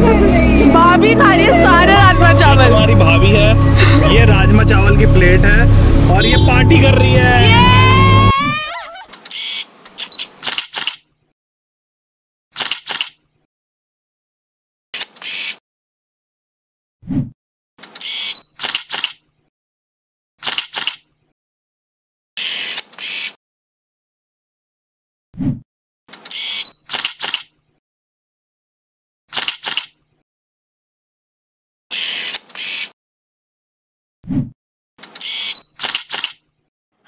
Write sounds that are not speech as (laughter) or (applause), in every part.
भाभी खा रही है सारे राजमा चावल। हमारी भाभी है ये राजमा चावल की प्लेट है और ये पार्टी कर रही है।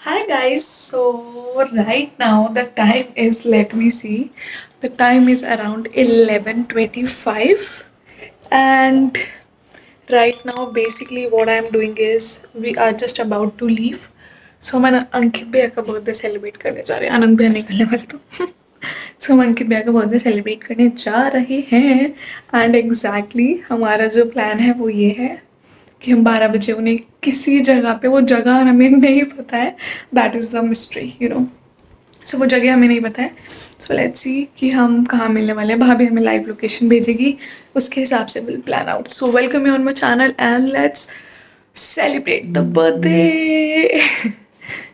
Hi guys, so right now the time is let me see the time is around 11:25 and right now basically what I am doing is we are just about to leave so मैं ना अंकित भैया का birthday celebrate करने जा रहे हैं आनंद भैया निकलने वाले तो सो हम अंकित भैया का बर्थडे सेलिब्रेट करने जा रहे हैं एंड एग्जैक्टली हमारा जो प्लान है वो ये है कि हम बारह बजे उन्हें किसी जगह पे, वो जगह हमें (laughs) नहीं पता है। That is the mystery you know so वो जगह हमें नहीं पता है। सो लेट्स सी कि हम कहाँ मिलने वाले हैं। भाभी हमें लाइव लोकेशन भेजेगी। उसके हिसाब से will plan out so welcome you on my channel and let's celebrate the birthday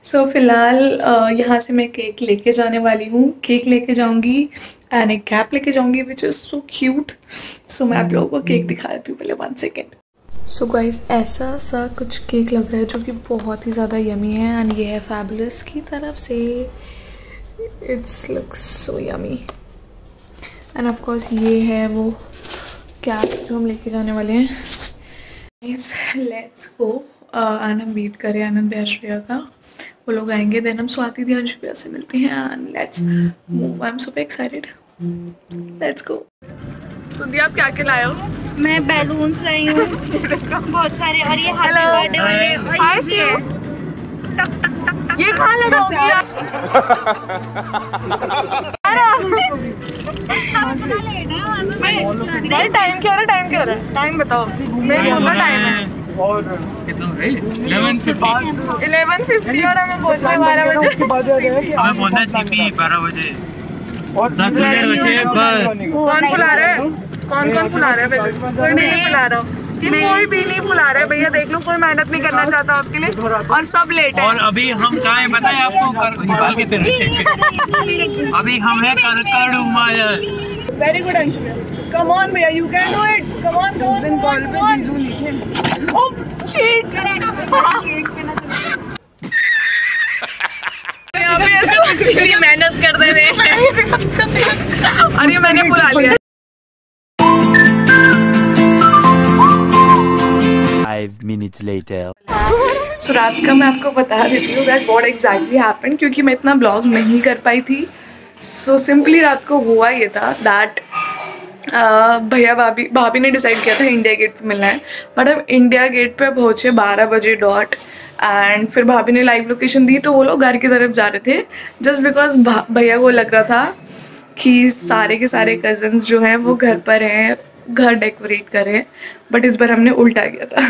so फ़िलहाल यहाँ से मैं केक लेके जाने वाली हूँ। केक लेके जाऊँगी एंड एक कैप लेके जाऊँगी which is so cute so मैं आप लोगों को केक दिखा देती हूँ पहले one second so so guys ऐसा सा कुछ केक लग रहा है जो कि बहुत ही ज़्यादा यमी है एंड ये है फैबुलस की तरफ़ से। It's looks so yummy and of course ये है वो कैप जो हम लेके जाने वाले हैं। लेट्स गो आनंद वेट करें आनंद भैया का। वो लोग आएँगे देन हम स्वाति दी अंश से मिलते हैं and let's move I am super excited let's go तो दी आप क्या क्या लाए हो? मैं बैलून्स लाई हूँ। बहुत सारे और ये हैप्पी बर्थडे वाले और ये है। कहाँ भाई टाइम (laughs) क्या हो रहा है? टाइम क्या हो है? टाइम बताओ। मेरे टाइम है इलेवन फिफ्टी इलेवन फिफ्टी और हमें पहुँचना है बजे। हमें पहुँचना है सीपी बारह बजे। दस मिनट बचे बस। कौन रहे हैं? कौन कौन फुला रहे हैं भैया? कोई भी नहीं फुला रहा कि कोई भी नहीं फुला रहे भैया देख लो कोई मेहनत नहीं करना चाहता आपके लिए। और सब लेट है। और अभी हम कहाँ हैं बताएँ आपको? कर निकाल के तेरे से अभी हम हैं कर कर very good Anshu come on भैया you can do it come on come on मेहनत कर रहे। हैं (laughs) अरे मैंने बुला लिया। Five minutes later. सो रात का मैं आपको बता देती हूँ दैट वॉट एग्जैक्टली हैपन क्योंकि मैं इतना ब्लॉग नहीं कर पाई थी। सो so, सिंपली रात को हुआ ये था दैट भैया भाभी भाभी ने डिसाइड किया था इंडिया गेट पे मिलना है। बट हम इंडिया गेट पे पहुँचे बारह बजे डॉट एंड फिर भाभी ने लाइव लोकेशन दी तो वो लोग घर की तरफ़ जा रहे थे। जस्ट बिकॉज़ भैया को लग रहा था कि सारे के सारे कजन्स जो हैं वो घर पर हैं घर डेकोरेट करें बट इस बार हमने उल्टा किया था।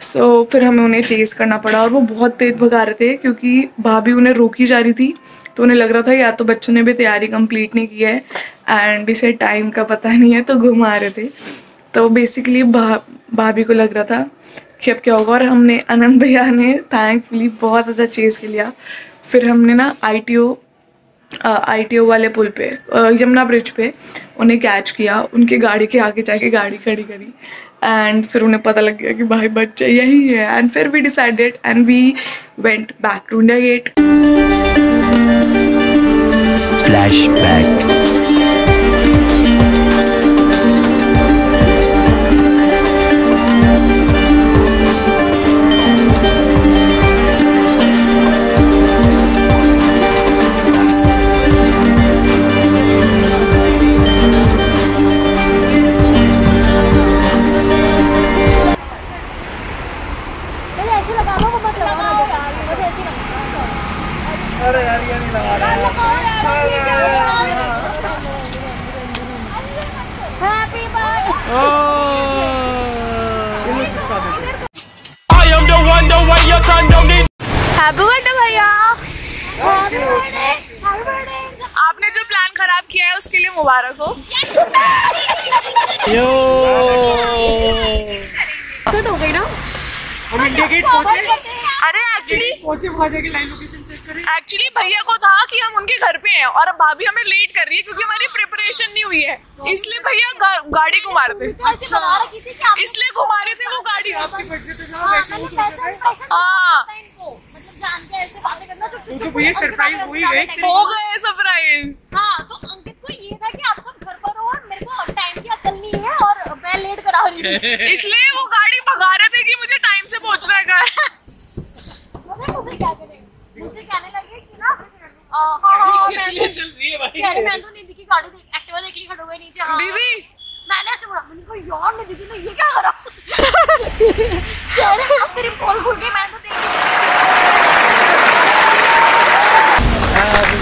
सो so, फिर हमें उन्हें चेस करना पड़ा और वो बहुत तेज भगा रहे थे क्योंकि भाभी उन्हें रोकी जा रही थी। तो उन्हें लग रहा था या तो बच्चों ने भी तैयारी कंप्लीट नहीं की है एंड इसे टाइम का पता नहीं है तो घुमा रहे थे। तो बेसिकली भा भाभी को लग रहा था कि अब क्या होगा और हमने अनंत भैया ने थैंकफुली बहुत ज़्यादा चेज़ के लिया। फिर हमने ना ITO T O I T O वाले पुल पे यमुना ब्रिज पे उन्हें कैच किया, उनके गाड़ी के आगे जाके गाड़ी खड़ी करी। एंड फिर उन्हें पता लग गया कि भाई बच्चे यही है। एंड फिर we decided and we went back to India Gate Flashback. Happy birthday भैया। आपने जो प्लान खराब किया है उसके लिए मुबारक हो। हो गई ना? हम इंडिया गेट पहुँचे। अरे एक्चुअली पहुँचे वहाँ जाके लाइव लोकेशन चेक करें। एक्चुअली भैया को था कि हम उनके घर पे हैं और अब भाभी हमें लेट कर रही है क्योंकि हमारी प्रिपरेशन नहीं हुई है। इसलिए भैया गा, गाड़ी घुमा रहे थे इसलिए घुमा रहे थे वो गाड़ी। हाँ, के करना तो भैया surprise हो ही गए। हो गए सरप्राइज़ हाँ तो अंकित को ये था कि आप सब घर पर हो और मेरे को टाइम की अकल नहीं है और मैं लेट करा रही हूँ। (laughs) इसलिए वो गाड़ी भगा रहे थे कि मुझे टाइम से पहुँचना है। घर मुझे मुझे क्या करेंगे मुझसे कहने लगे कि ना हाँ हाँ मैं तो चल रही है भाई। कह रही मैं तो नहीं दिखी गाड़ी एक्टिवा देख ली खड़े हुए नीचे हाँ दीदी। मैंने ऐसे बोला मैंने कहा यार नहीं दीदी ने ये क्या करा (laughs) कह रहे अब पोल खुल गई मैंने तो देखी हैप्पी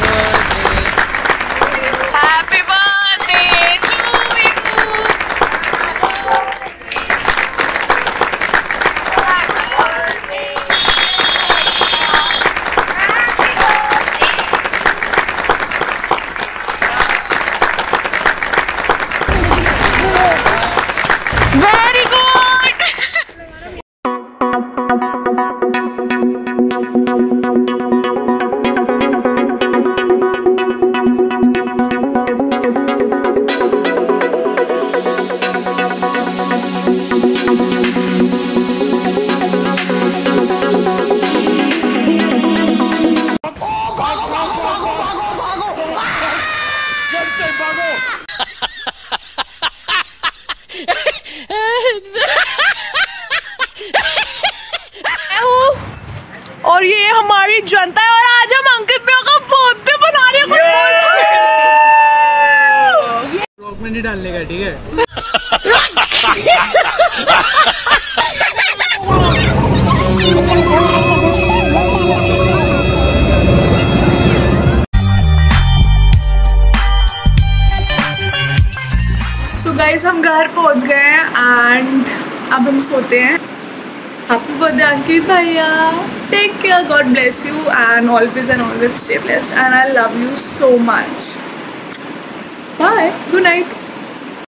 जनता है और आज हम अंकित भैया का बर्थडे बना रहे हैं। ब्लॉग में नहीं डालने का ठीक है गाइस हम घर पहुँच गए हैं एंड अब हम सोते हैं for the Ankit Bhaiya. Take care, God bless you, and always and always stay blessed. And I love you so much. Bye, good night.